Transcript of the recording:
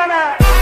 Indiana.